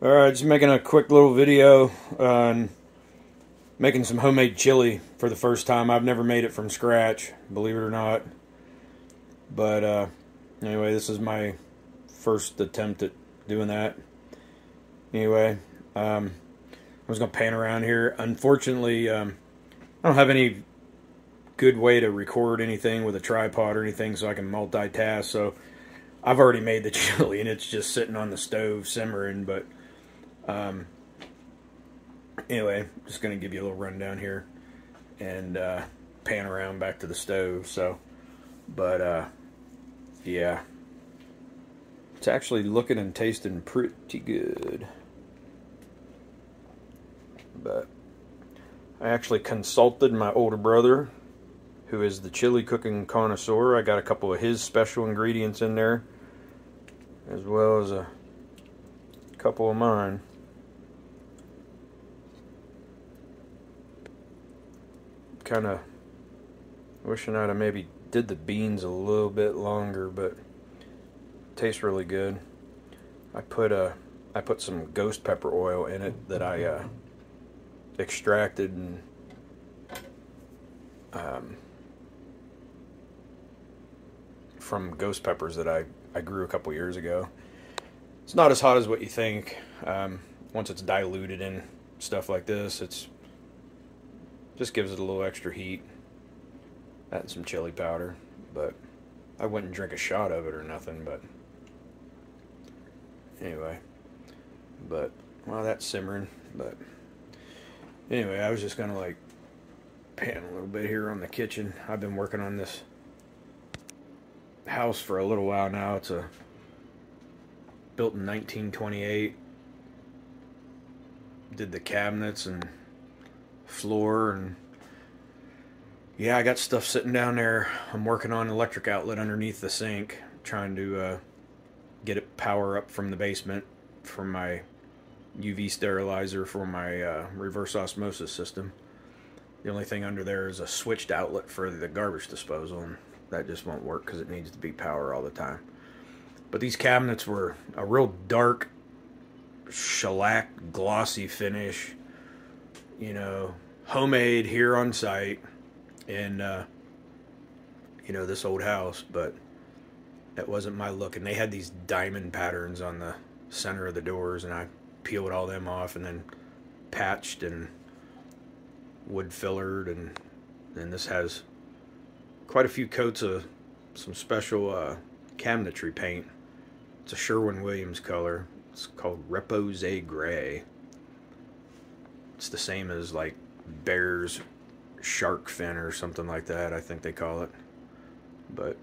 Alright, just making a quick little video on making some homemade chili for the first time. I've never made it from scratch, believe it or not. But uh, anyway, this is my first attempt at doing that. Anyway, um, I was going to pan around here. Unfortunately, um, I don't have any good way to record anything with a tripod or anything so I can multitask. So I've already made the chili and it's just sitting on the stove simmering, but um, anyway, just going to give you a little rundown here and uh, pan around back to the stove. So, but uh, yeah, it's actually looking and tasting pretty good. But I actually consulted my older brother, who is the chili cooking connoisseur. I got a couple of his special ingredients in there, as well as a couple of mine. Kind of wishing I'd have maybe did the beans a little bit longer, but tastes really good. I put a I put some ghost pepper oil in it that I uh, extracted and um, from ghost peppers that I, I grew a couple years ago. It's not as hot as what you think. Um, once it's diluted in stuff like this, it's just gives it a little extra heat. That and some chili powder. But I wouldn't drink a shot of it or nothing, but anyway. But well that's simmering, but anyway, I was just gonna like pan a little bit here on the kitchen. I've been working on this house for a little while now. It's a built in 1928. Did the cabinets and floor and yeah, I got stuff sitting down there. I'm working on an electric outlet underneath the sink, trying to uh, get it power up from the basement for my UV sterilizer for my uh, reverse osmosis system. The only thing under there is a switched outlet for the garbage disposal, and that just won't work because it needs to be power all the time. But these cabinets were a real dark, shellac, glossy finish you know, homemade here on site in, uh, you know, this old house, but that wasn't my look. And they had these diamond patterns on the center of the doors, and I peeled all them off and then patched and wood fillered, and and this has quite a few coats of some special uh, cabinetry paint. It's a Sherwin-Williams color. It's called Repose Gray. It's the same as like Behr's shark fin or something like that, I think they call it. But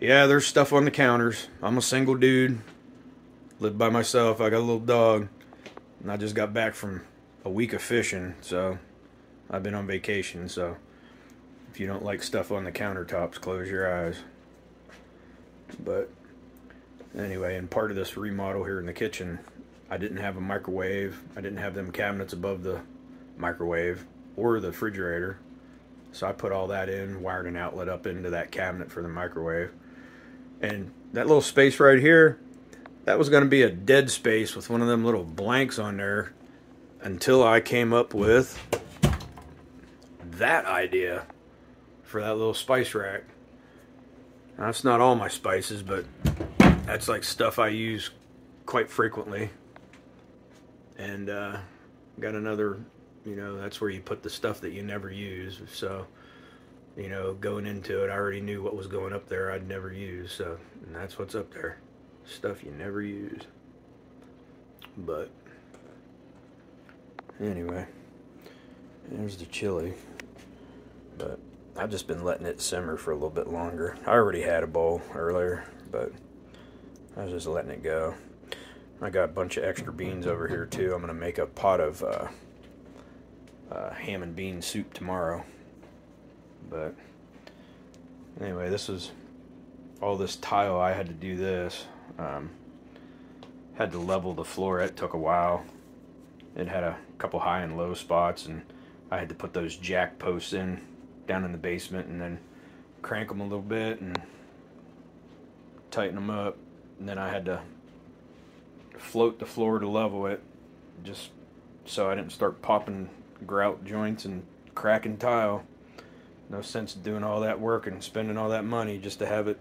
yeah, there's stuff on the counters. I'm a single dude. Live by myself. I got a little dog. And I just got back from a week of fishing, so I've been on vacation, so if you don't like stuff on the countertops, close your eyes. But anyway, and part of this remodel here in the kitchen, I didn't have a microwave. I didn't have them cabinets above the microwave or the refrigerator. So I put all that in, wired an outlet up into that cabinet for the microwave. And that little space right here, that was going to be a dead space with one of them little blanks on there until I came up with that idea for that little spice rack. Now, that's not all my spices, but that's like stuff I use quite frequently and uh, got another you know that's where you put the stuff that you never use. So you know going into it i already knew what was going up there i'd never use. So that's what's up there. Stuff you never use. But anyway there's the chili. But i've just been letting it simmer for a little bit longer. I already had a bowl earlier but i was just letting it go. I got a bunch of extra beans over here too. I'm going to make a pot of uh, uh, ham and bean soup tomorrow. But anyway, this was all this tile. I had to do this. Um, had to level the floor. It took a while. It had a couple high and low spots, and I had to put those jack posts in down in the basement and then crank them a little bit and tighten them up. And then I had to float the floor to level it, just so I didn't start popping grout joints and cracking tile. No sense doing all that work and spending all that money just to have it,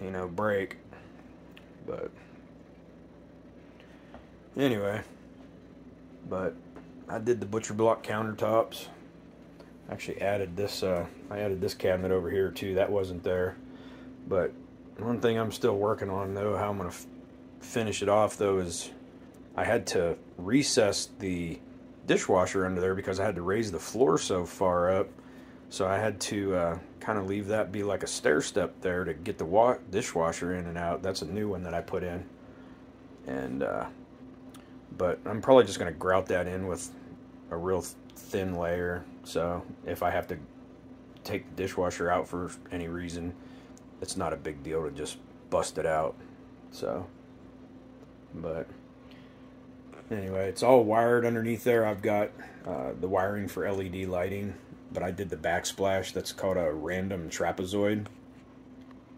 you know, break. But anyway, but I did the butcher block countertops. Actually added this. Uh, I added this cabinet over here too. That wasn't there. But one thing I'm still working on though, how I'm gonna finish it off though, is I had to recess the dishwasher under there because I had to raise the floor so far up. So I had to uh, kind of leave that be like a stair step there to get the wa- dishwasher in and out. That's a new one that I put in. And uh, but I'm probably just gonna grout that in with a real thin layer. So if I have to take the dishwasher out for any reason, it's not a big deal to just bust it out. So, but anyway, it's all wired underneath there. I've got uh, the wiring for LED lighting, but I did the backsplash. That's called a random trapezoid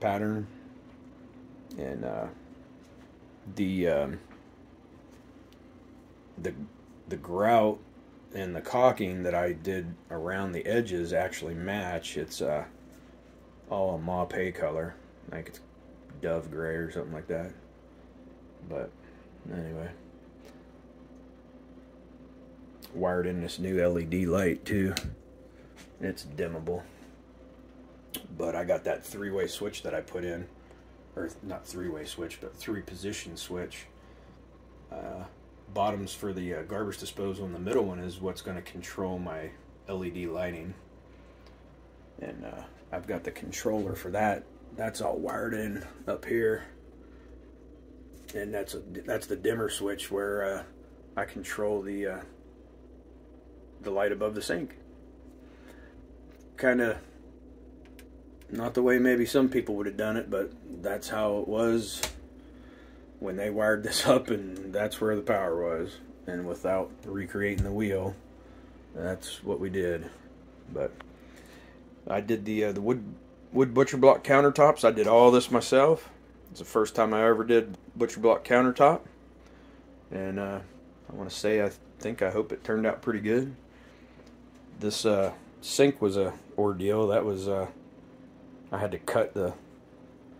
pattern, and uh, the um, the the grout and the caulking that I did around the edges actually match. It's uh, all a maupe color, like it's dove gray or something like that. But anyway, wired in this new LED light too. It's dimmable, but I got that three-way switch that I put in, or not three-way switch, but three-position switch. Uh, bottoms for the uh, garbage disposal and the middle one is what's going to control my LED lighting. And uh, I've got the controller for that. That's all wired in up here. And that's a, that's the dimmer switch where uh, I control the uh, the light above the sink. Kind of not the way maybe some people would have done it, but that's how it was when they wired this up and that's where the power was. And without recreating the wheel that's what we did. But I did the uh, the wood wood butcher block countertops. I did all this myself. It's the first time I ever did butcher block countertop. And uh, I want to say I think I hope it turned out pretty good this uh, sink was a ordeal that was uh, I had to cut the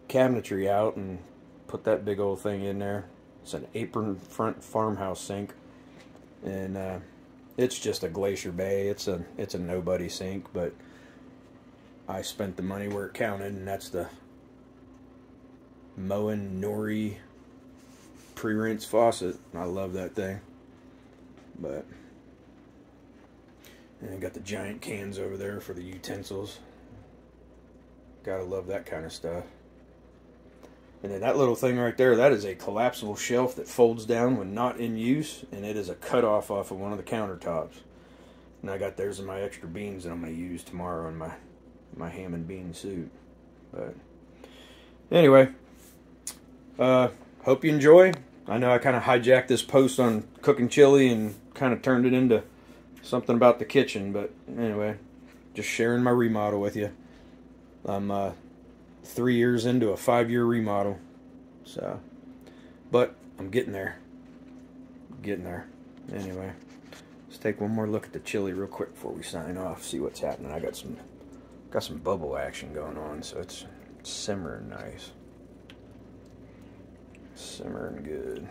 cabinetry out and put that big old thing in there. It's an apron front farmhouse sink, and uh, it's just a Glacier Bay. It's a it's a nobody sink, but I spent the money where it counted, and that's the Moen Nori pre-rinse faucet. I love that thing, but and I got the giant cans over there for the utensils. Gotta love that kind of stuff. And then that little thing right there, that is a collapsible shelf that folds down when not in use, and it is a cutoff off of one of the countertops. And I got there's my extra beans that I'm going to use tomorrow in my my ham and bean soup. But anyway, uh, hope you enjoy. I know I kind of hijacked this post on cooking chili and kind of turned it into something about the kitchen, but anyway, just sharing my remodel with you. I'm uh, three years into a five year remodel. So, but I'm getting there. Getting there. Anyway, let's take one more look at the chili real quick before we sign off. See what's happening. I got some got some bubble action going on, so it's simmering nice. Simmering good.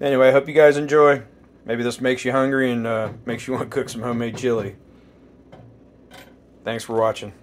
Anyway, I hope you guys enjoy. Maybe this makes you hungry and uh, makes you want to cook some homemade chili. Thanks for watching.